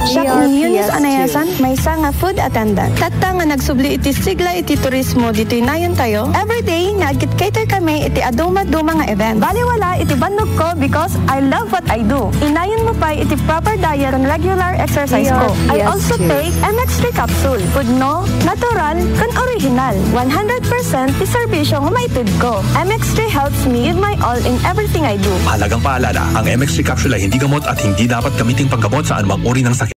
Siya ERPS ni Eunice. Anayasan, may isa nga food attendant. Tatta nga nagsubli iti sigla iti turismo dito inayon tayo. Everyday, nagkit-cater kami iti aduma-duma nga event. Baliwala iti bandog ko because I love what I do. Inayon mo pa iti proper diet and regular exercise ko. I also take MX3 capsule. Food no, natural, kan original. 100% ti serbisyo nga maitid ko. MX3 helps me give my all in everything I do. Mahalagang paalala, ang MX3 capsule ay hindi gamot at hindi dapat gamitin panggamot sa anumang uri ng sakit.